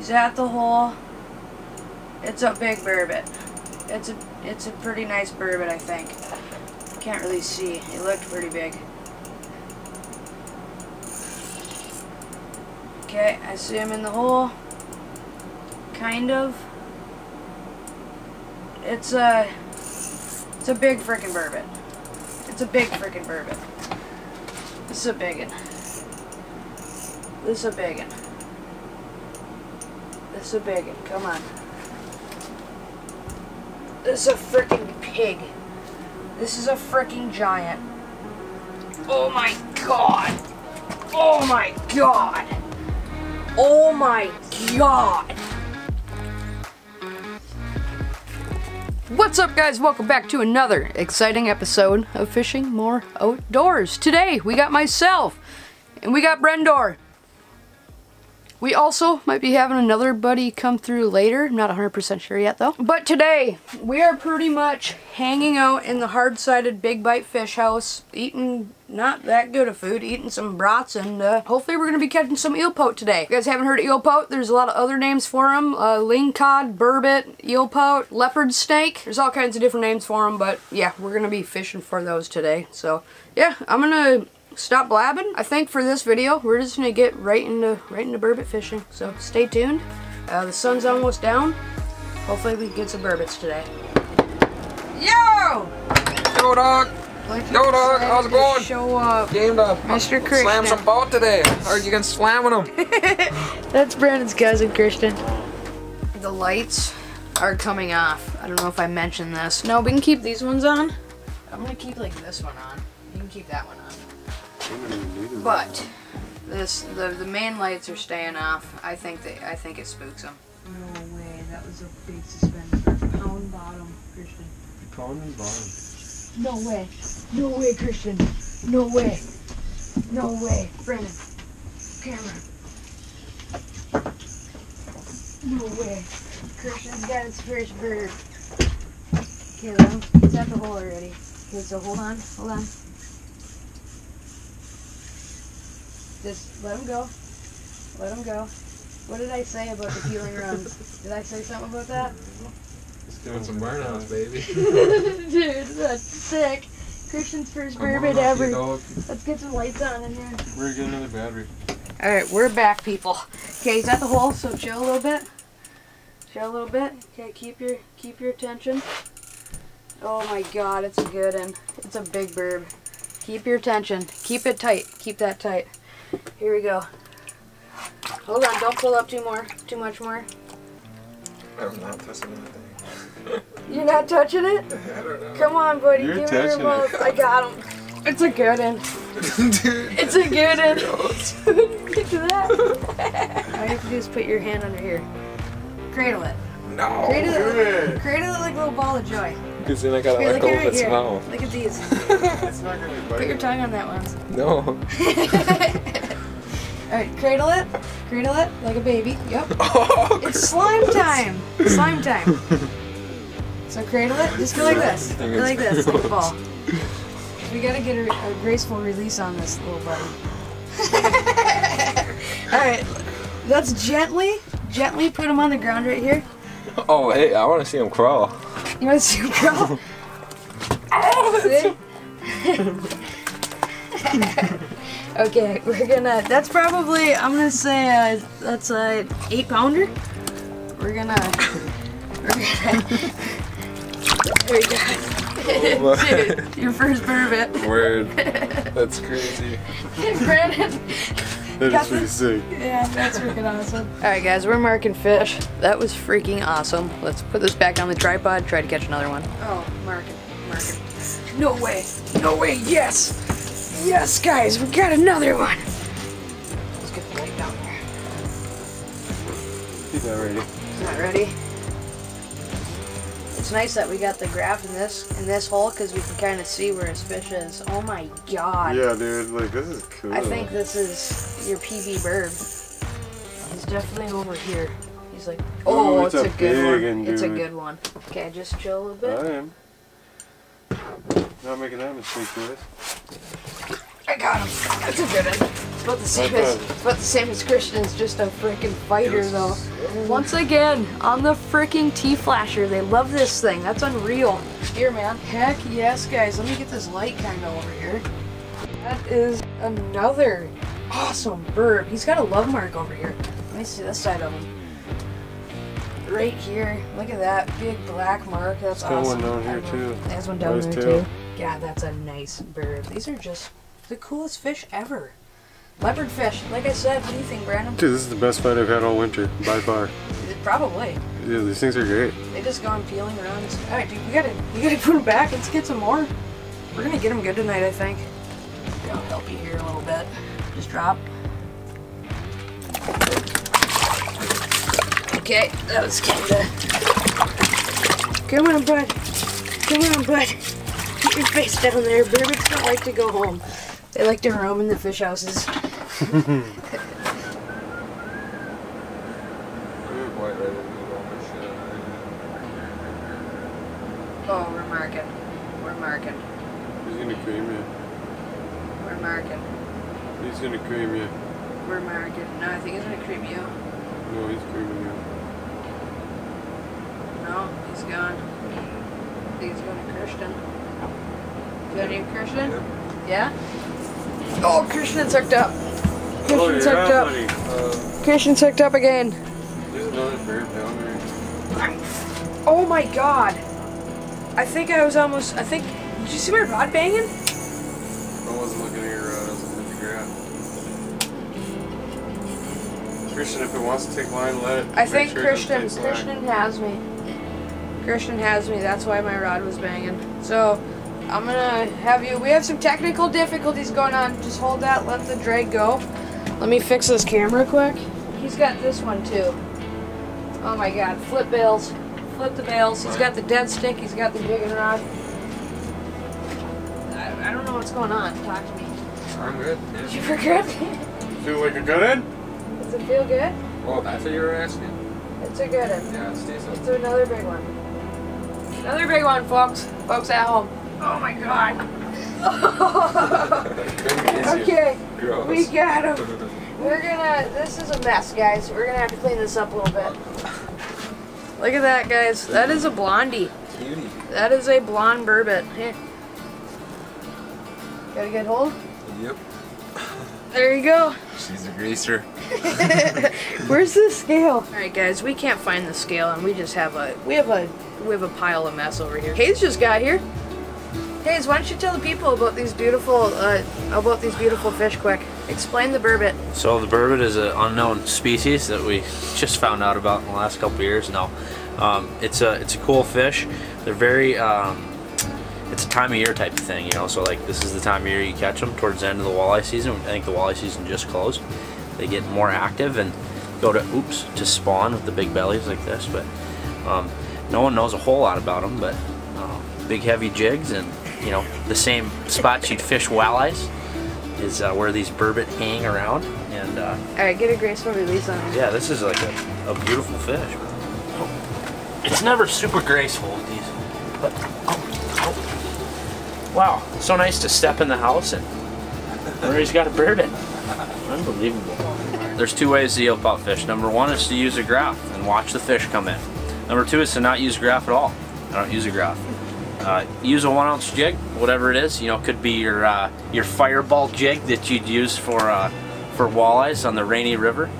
He's at the hole. It's a big burbot. It's a it's a pretty nice burbot, I think. Can't really see. It looked pretty big. Okay, I see him in the hole. Kind of. It's a it's a big freaking burbot. It's a big freaking burbot. This is a big one. This is a big one. Is a big. Come on. This is a freaking pig. This is a freaking giant. Oh my god. Oh my god. Oh my god. What's up guys? Welcome back to another exciting episode of FishN More Outdoors. Today we got myself and we got Brandon. We also might be having another buddy come through later. I'm not 100% sure yet though. But today, we are pretty much hanging out in the hard-sided Big Bite Fish House, eating not that good of food, eating some brats, and uh, hopefully we're going to be catching some eel pout today. If you guys haven't heard of eel pout, there's a lot of other names for them. Uh, lingcod, burbot, eel pout, leopard snake. There's all kinds of different names for them, but yeah, we're going to be fishing for those today. So yeah, I'm going to stop blabbing. I think for this video, we're just gonna get right into right into burbot fishing. So stay tuned. Uh, the sun's almost down. Hopefully we can get some burbots today. Yo! Yo, dog. Yo, dog. How's it going? Show up. Game to Mr. Christian. slam some boat today. Heard you can slamming them. That's Brandon's cousin, Christian. The lights are coming off. I don't know if I mentioned this. No, we can keep these ones on. I'm gonna keep like this one on. You can keep that one on. But this the the main lights are staying off. I think they I think it spooks them. No way, that was a big suspender. Pound bottom, Christian. Pound and bottom. No way. No way, Christian. No way. No way. Brandon. Camera. No way. Christian's got his first bird. Okay, let him. He's at the hole already. Okay, so hold on. Hold on. Just let him go. Let him go. What did I say about the healing runs? Did I say something about that? Just doing some burnouts, baby. Dude, that's sick. Christian's first Come bourbon on up, you ever. Let's get some lights on in here. We're getting another battery. Alright, we're back, people. Okay, he's at the hole, so chill a little bit. Chill a little bit. Okay, keep your keep your attention. Oh my god, it's a good one. It's a big burb. Keep your attention. Keep it tight. Keep that tight. Here we go. Hold on, don't pull up too more. Too much more. I'm not touching anything. You're not touching it? I don't know. Come on, buddy. You're Give me your it. I got him. It's a good one. Dude. It's a good one. Look at that. All you have to do is put your hand under here. Cradle it. No. Cradle Come it. here. Cradle it like a little ball of joy. Because then I gotta Here, let look go of its mouth. Look at these. it's not gonna be Put your tongue on that one. No. All right, cradle it. Cradle it like a baby. Yep. Oh, It's slime time. Slime time. So cradle it. Just go like this. Go like this, like a ball. We gotta get a, a graceful release on this little buddy. All right. Let's gently, gently put him on the ground right here. oh, hey, I want to see him crawl. You want to see him crawl? See? Okay, we're gonna. That's probably. I'm gonna say uh, that's a eight pounder. We're gonna. We're gonna. There you go. Dude, your first burbot. Word. That's crazy. Brandon. That Got pretty sick. Yeah, that's freaking awesome. Alright guys, we're marking fish. That was freaking awesome. Let's put this back on the tripod, try to catch another one. Oh, marking, marking. No way, no way, yes! Yes guys, we got another one! Let's get the light down there. He's not ready. He's Not ready? It's nice that we got the graph in this in this hole because we can kind of see where his fish is. Oh my god. Yeah, dude. Like, this is cool. I think this is your PB bird. He's definitely over here. He's like, Oh, oh, it's it's, a a, good one. one, It's a good one. Okay, just chill a little bit. I am. Not making that mistake, guys. I got him. That's a good one. It's about the same as it's about the same as Christian. It's just a freaking fighter though. Once again, on the freaking T-Flasher. They love this thing. That's unreal. Here, man. Heck yes, guys. Let me get this light kind of over here. That is another awesome burb. He's got a love mark over here. Let me see this side of him. Right here. Look at that big black mark. That's got awesome. one down here, too. There's one down there too. God, that's a nice bird. These are just the coolest fish ever. Leopard fish. Like I said, what do you think, Brandon? Dude, this is the best fight I've had all winter, by far. Probably. Yeah, these things are great. They just go on peeling around. All right, dude, we gotta, we gotta put them back. Let's get some more. We're gonna get them good tonight, I think. I'll help you here a little bit. Just drop. Okay, that was kinda. Come on, bud. Come on, bud. Your face down there. Berbers don't like to go home. They like to roam in the fish houses. Oh, we're marking. We're marking. He's gonna cream you. We're marking. He's gonna cream you. We're marking. No, I think he's gonna creep you. No, he's creaming you. No, he's gone. I think he's going to Christian. Is that you, Christian? Yeah? Oh, Christian's hooked up. Christian's hooked up. buddy. Uh, Christian's hooked up again. there's another bird down there. Oh my god. I think I was almost. I think. Did you see my rod banging? I wasn't looking at your rod, I was looking at the graph. Christian, if it wants to take line, let it. I think sure it Christian. line. Christian has me. Christian has me. That's why my rod was banging. So. I'm gonna have you. We have some technical difficulties going on. Just hold that. Let the drag go. Let me fix this camera quick. He's got this one too. Oh my god. Flip bails. Flip the bails. He's got the dead stick. He's got the jigging rod. I, I don't know what's going on. Talk to me. I'm good. Did you Yeah. forget? Feel like a good end? Does it feel good? Well, that's what you were asking? It's a good one. Yeah, it stays up. Let's do another big one. Another big one, folks. Folks at home. Oh my god. okay, Gross. we got him. We're gonna, this is a mess, guys. We're gonna have to clean this up a little bit. Look at that, guys. That is a blondie. Cutie. That is a blonde burbot. Here. Got a good hold? Yep. There you go. She's a greaser. Where's the scale? All right, guys, we can't find the scale, and we just have a we have a we have a pile of mess over here. Hayes just got here. Hayes, why don't you tell the people about these beautiful uh, about these beautiful fish quick? Explain the burbot. So the burbot is an unknown species that we just found out about in the last couple years now. Um, it's a it's a cool fish. They're very um, it's a time of year type of thing, you know. So like this is the time of year you catch them towards the end of the walleye season. I think the walleye season just closed. They get more active and go to oops to spawn with the big bellies like this. But um, no one knows a whole lot about them. But uh, big heavy jigs and you know the same spots you'd fish walleyes is uh, where these burbot hang around and. Uh, All right, get a graceful release on it. yeah, this is like a, a beautiful fish. It's never super graceful with these, but oh, oh. wow, so nice to step in the house and he's got a bird in. Unbelievable. There's two ways to eel pout fish. Number one is to use a graph and watch the fish come in. Number two is to not use graph at all. I don't use a graph. Uh, use a one ounce jig, whatever it is. You know, it could be your uh, your fireball jig that you'd use for uh, for walleyes on the Rainy River,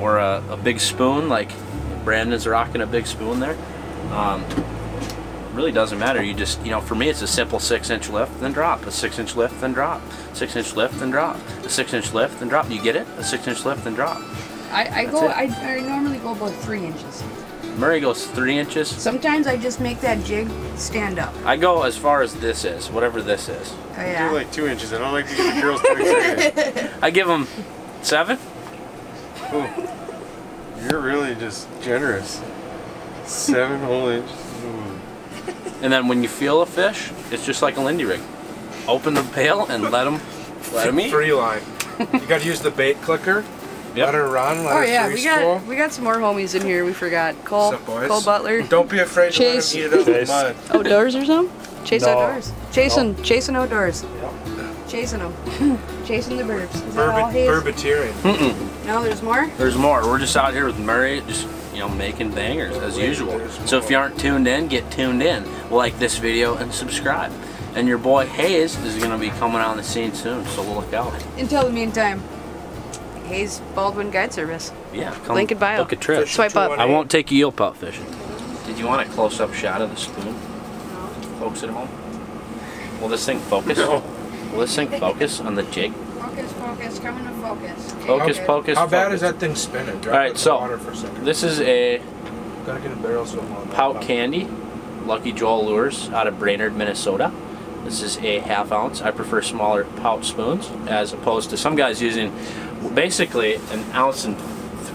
or a, a big spoon like Brandon's rocking a big spoon there. Um, really doesn't matter. You just, you know, for me, it's a simple six inch lift, then drop. A six inch lift, then drop. Six inch lift, then drop. A six inch lift, then drop. You get it? A six inch lift, then drop. I, I That's go. I, I normally go about three inches. Murray goes three inches. Sometimes I just make that jig stand up. I go as far as this is, whatever this is. Oh You're yeah. like two inches. I don't like to get the girls too excited. I give them seven. You're really just generous. Seven whole inches. Ooh. And then when you feel a fish, it's just like a Lindy rig. Open the pail and let them, let them eat. Free line. you gotta use the bait clicker. Yep. Let her run. Let Oh her yeah, we got spool. we got some more homies in here. We forgot Cole, boys? Cole Butler, Don't be afraid to Chase. let him eat it up with Chase. mud. Oh, outdoors or something. Chase No. outdoors. Chasing, chasing outdoors. Chasing them, chasing the burbs. Is that all Burba- Hayes? Mm-mm. No, there's more? There's more. We're just out here with Murray, just you know, making bangers as usual. So if you aren't tuned in, get tuned in. Like this video and subscribe. And your boy Hayes is gonna be coming on the scene soon, so we'll look out. Until the meantime, Hayes Baldwin Guide Service. Yeah, come Link in bio. book a trip. Swipe up. I won't take you eel pout fishing. Did you want a close-up shot of the spoon? Folks at home? Will this thing focus? Will this thing focus on the jig? Focus, focus, coming to focus. Focus, Okay. focus. How bad is that thing spinning? Drop Alright, so, water for a. This is a Gotta get a barrel so I'm. Pout Candy, Lucky Joel Lures out of Brainerd, Minnesota. This is a half ounce. I prefer smaller pout spoons as opposed to some guys using basically an ounce and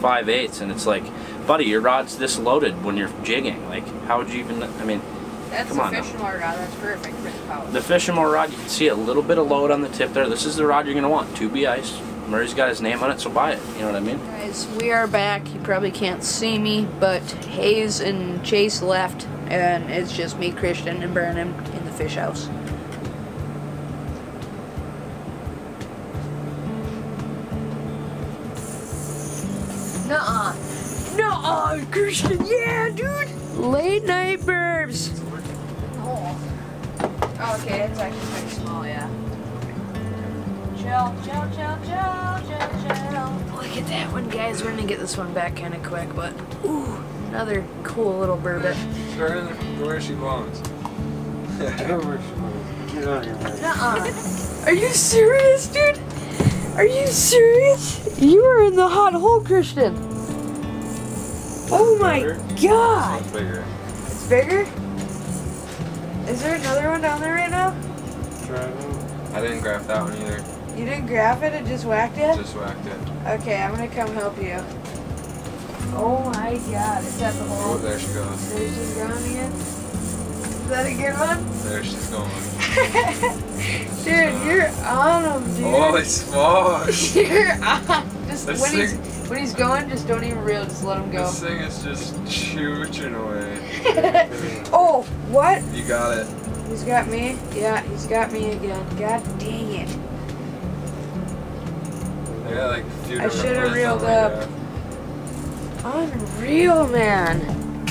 five eighths, and it's like, buddy, your rod's this loaded when you're jigging. Like, how would you even? I mean, That's Come a on now. fishing rod. That's perfect for the pouch. the Fish and More rod, you can see a little bit of load on the tip there. This is the rod you're gonna want. 2B ice. Murray's got his name on it, so buy it. You know what I mean? Guys, we are back. You probably can't see me, but Hayes and Chase left, and it's just me, Christian, and Brandon in the fish house. Nuh-uh, Christian. Yeah, dude. Late night burbs. Oh. Okay, it's actually pretty small, yeah. Chill, chill, chill, chill, chill, chill. Look at that one, guys. We're gonna get this one back kind of quick, but ooh, another cool little burbot. Throw her in where she belongs. Get out of here, man. Nuh-uh. Are you serious, dude? Are you serious? You are in the hot hole, Christian. Oh my god. It's bigger. It's bigger? Is there another one down there right now? Try it out. I didn't grab that one either. You didn't grab it, it just whacked it? Just whacked it. Okay, I'm gonna come help you. Oh my god, it's at the hole? Oh, there she goes. There she's going again. Is that a good one? There she's going. Dude, you're on him, dude. Holy smokes! You're on. Just This when he's thing- when he's going, just don't even reel. Just let him go. This thing is just chooching away. oh, what? You got it. He's got me. Yeah, he's got me again. God dang it. I got like a few I should've reeled up. Unreal, man.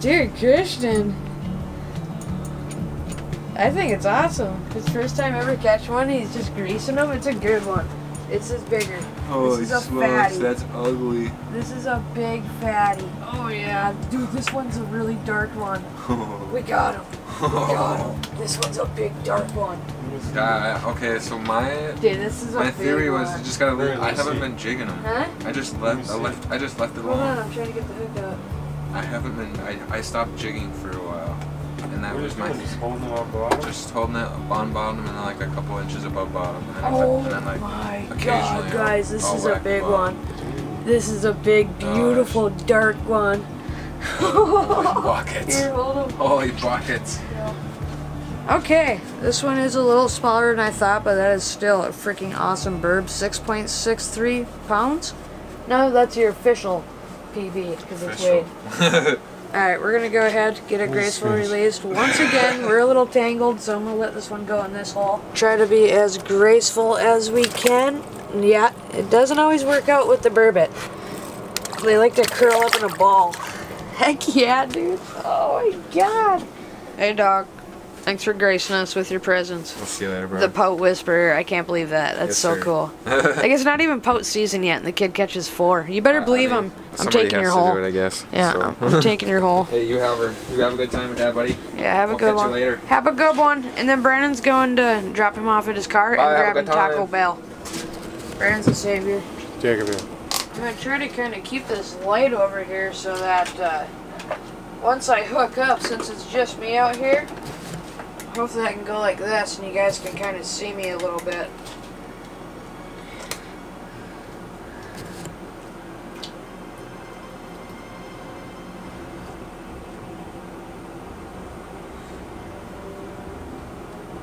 Dude, Christian. I think it's awesome. His first time ever catch one, he's just greasing them. It's a good one. It's just bigger. Holy is a fatty. that's ugly. This is a big fatty. Oh yeah, dude, this one's a really dark one. We got him. We got him. This one's a big dark one. Yeah, okay, so my Dude, this is my theory was one. you just gotta leave. I haven't been jigging them. Huh? I just left. I left. I just left it Hold on. I'm trying to get the hook up. I haven't been. I, I stopped jigging for a while, and that We're was just my. just holding them on bottom. Just holding it on bottom and then like a couple inches above bottom, and then, Oh and then like my occasionally god, I'll- guys, this I'll is a big one. This is a big, oh, beautiful, dark one. Holy buckets! Here, hold 'em. Holy buckets! Okay, this one is a little smaller than I thought, but that is still a freaking awesome burb. 6.63 pounds. No, that's your official PB because it's weighed. Official. Alright, we're gonna go ahead, get it gracefully released. Once again, we're a little tangled, so I'm gonna let this one go in this hole. Try to be as graceful as we can. Yeah, it doesn't always work out with the burbot. They like to curl up in a ball. Heck yeah, dude. Oh my god. Hey, dog. Thanks for gracing us with your presence. We'll see you later, bro. The Pout Whisperer. I can't believe that. That's Yes, so sir. cool. like, it's not even Pout season yet, and the kid catches four. You better believe I mean, him. I'm taking your has to hole. do it, I guess. Yeah, so. I'm taking your hole. Hey, you have her. You have a good time with that, buddy. Yeah, have a We'll good catch you one. later. Have a good one. And then Brandon's going to drop him off at his car Bye, and grab a grabbing time. Taco Bell. Brandon's a savior. Jacob here. I'm gonna try to kind of keep this light over here so that uh, once I hook up, since it's just me out here, hopefully I can go like this and you guys can kind of see me a little bit.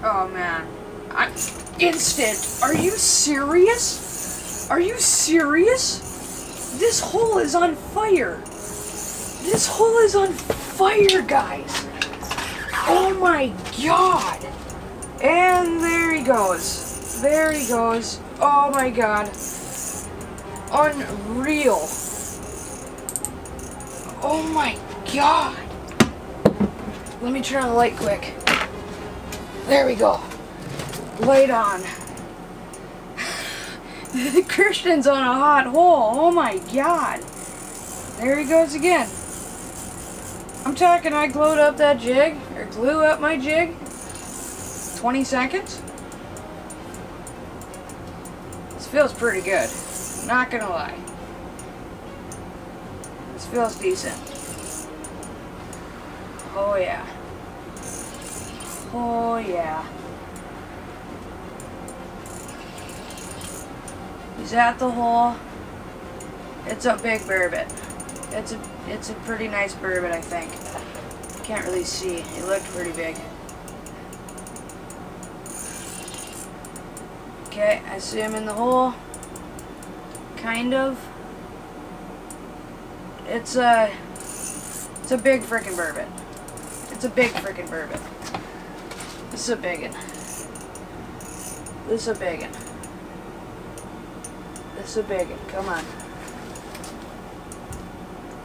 Oh man. I instant. Are you serious? Are you serious? This hole is on fire. This hole is on fire, guys. Oh my god. And there he goes. There he goes. Oh my god. Unreal. Oh my god. Let me turn on the light quick. There we go. Light on. Christian's on a hot hole. Oh my god. There he goes again. I'm talking I glued up that jig, or glue up my jig. 20 seconds. This feels pretty good. Not gonna lie. This feels decent. Oh yeah. Oh yeah. He's at the hole. It's a big burbot. It's a it's a pretty nice burbot, I think. Can't really see. It looked pretty big. Okay, I see him in the hole. Kind of. It's a it's a big freaking burbot. It's a big freaking burbot. This is a big one. This is a big one. This is a big one. Come on.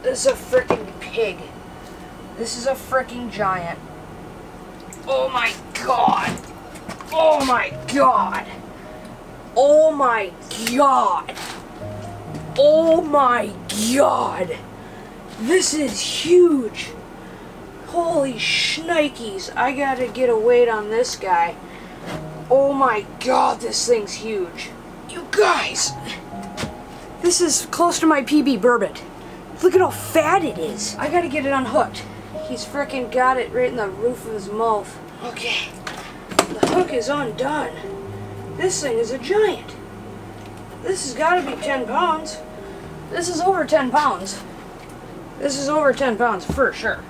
This is a freaking pig. This is a freaking giant. Oh my god. Oh my god. Oh my god. Oh my god. This is huge. Holy shnikes. I gotta get a weight on this guy. Oh my god, this thing's huge. You guys. This is close to my PB burbot. Look at how fat it is. I gotta get it unhooked. He's freaking got it right in the roof of his mouth. Okay. The hook is undone. This thing is a giant. This has gotta be 10 pounds. This is over 10 pounds. This is over 10 pounds for sure.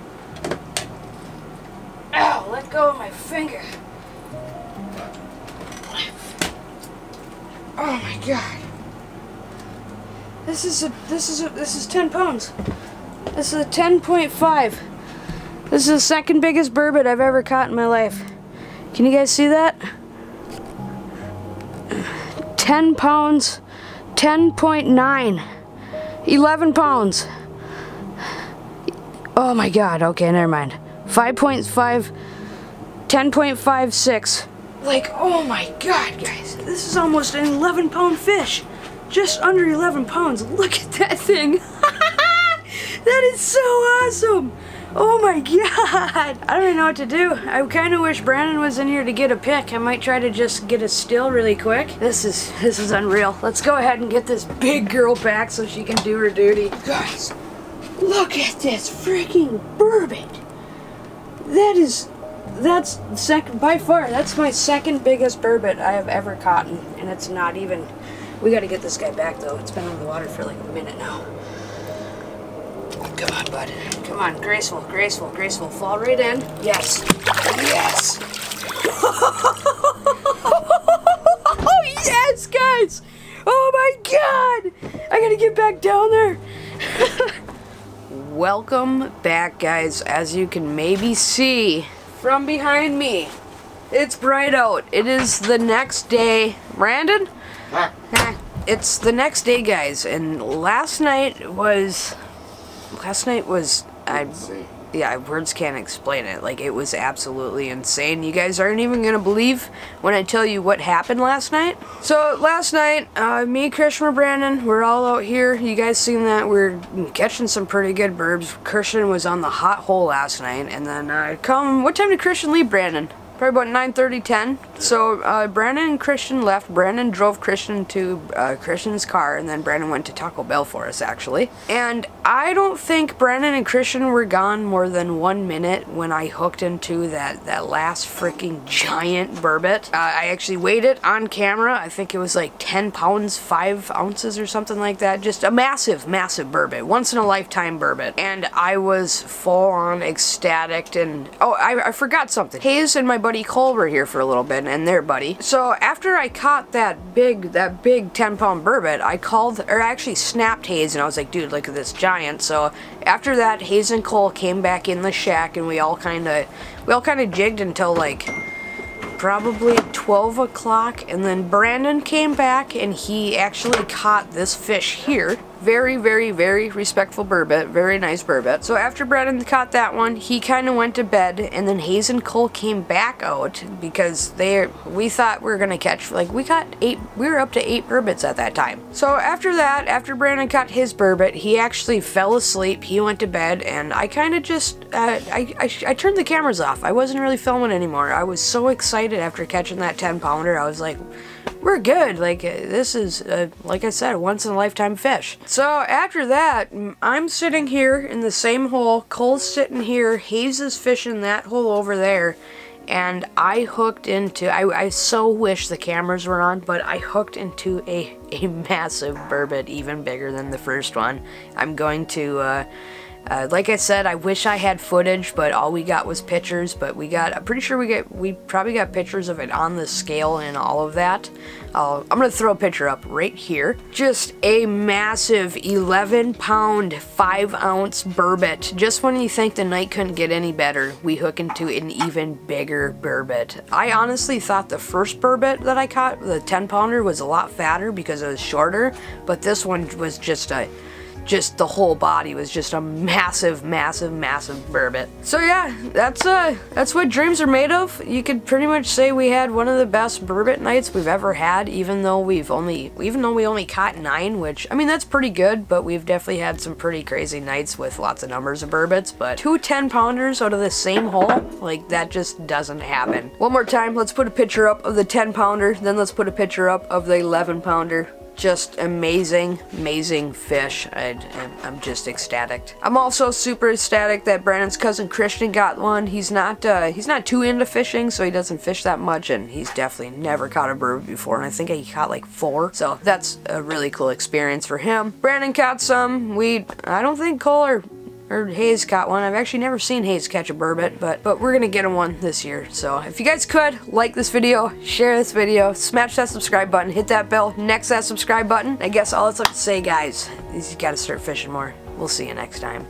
Ow, let go of my finger. Oh my god. This is a this is a this is 10 pounds. This is a 10.5. This is the second biggest burbot I've ever caught in my life. Can you guys see that? 10 pounds, 10.9, 11 pounds. Oh my god, okay, never mind. 5.5, 10.56. Like, oh my god, guys. This is almost an 11 pound fish. Just under 11 pounds. Look at that thing. that is so awesome. Oh my god. I don't even know what to do. I kind of wish Brandon was in here to get a pic. I might try to just get a still really quick. This is this is unreal. Let's go ahead and get this big girl back so she can do her duty. Guys, look at this freaking burbot. That is that's second by far that's my second biggest burbot I have ever caught and it's not even we got to get this guy back though. It's been on the water for like a minute now. Come on bud. Come on. Graceful graceful graceful. Fall right in. Yes. Yes. Oh yes guys! Oh my god! I gotta get back down there. Welcome back guys. As you can maybe see from behind me. It's bright out. It is the next day. Brandon? It's the next day, guys. And last night was... Last night was... I, yeah, words can't explain it. Like, it was absolutely insane. You guys aren't even going to believe when I tell you what happened last night. So, last night, uh, me, and Brandon, we're all out here. You guys seen that. We're catching some pretty good burbs. Christian was on the hot hole last night. And then, uh, come... What time did Christian leave, Brandon? Probably about 9.30, 10. So uh, Brandon and Christian left. Brandon drove Christian to uh, Christian's car, and then Brandon went to Taco Bell for us, actually. And I don't think Brandon and Christian were gone more than one minute when I hooked into that, that last freaking giant burbot. Uh, I actually weighed it on camera. I think it was like 10 pounds, 5 ounces or something like that. Just a massive, massive burbot. Once in a lifetime burbot. And I was full on ecstatic and... Oh, I, I forgot something. Hayes and my buddy Cole were here for a little bit, and their buddy. So after I caught that big, that big 10 pound burbot, I called, or I actually snapped Hayes, and I was like, dude, look at this giant. So after that, Hayes and Cole came back in the shack, and we all kind of, we all kind of jigged until like, probably 12 o'clock and then Brandon came back and he actually caught this fish here. Very, very, very respectful burbot. Very nice burbot. So after Brandon caught that one, he kind of went to bed and then Hayes and Cole came back out because they we thought we were going to catch, like we caught eight, we were up to eight burbots at that time. So after that, after Brandon caught his burbot, he actually fell asleep. He went to bed and I kind of just, uh, I, I, I turned the cameras off. I wasn't really filming anymore. I was so excited after catching that 10 pounder. I was like, we're good. Like, uh, this is, like I said, a once in a lifetime fish. So after that, I'm sitting here in the same hole. Cole's sitting here. Hayes is fishing that hole over there. And I hooked into, I, I so wish the cameras were on, but I hooked into a, a massive burbot, even bigger than the first one. I'm going to, uh, uh, like I said, I wish I had footage, but all we got was pictures. But we got, I'm pretty sure we get, we probably got pictures of it on the scale and all of that. Uh, I'm gonna throw a picture up right here. Just a massive 11 pound, 5 ounce burbot. Just when you think the night couldn't get any better, we hook into an even bigger burbot. I honestly thought the first burbot that I caught, the 10 pounder, was a lot fatter because it was shorter, but this one was just a just the whole body was just a massive, massive, massive burbot. So yeah, that's uh, that's what dreams are made of. You could pretty much say we had one of the best burbot nights we've ever had, even though we've only, even though we only caught nine, which I mean that's pretty good, but we've definitely had some pretty crazy nights with lots of numbers of burbots. But two 10 pounders out of the same hole, like that just doesn't happen. One more time, let's put a picture up of the 10 pounder, then let's put a picture up of the 11 pounder just amazing, amazing fish. I, am just ecstatic. I'm also super ecstatic that Brandon's cousin Christian got one. He's not uh, he's not too into fishing, so he doesn't fish that much, and he's definitely never caught a bird before. And I think he caught like four, so that's a really cool experience for him. Brandon caught some. We I don't think Cole or or Hayes caught one. I've actually never seen Hayes catch a burbot, but, but we're gonna get him one this year. So if you guys could, like this video, share this video, smash that subscribe button, hit that bell next that subscribe button. I guess all that's left to say, guys, is you gotta start fishing more. We'll see you next time.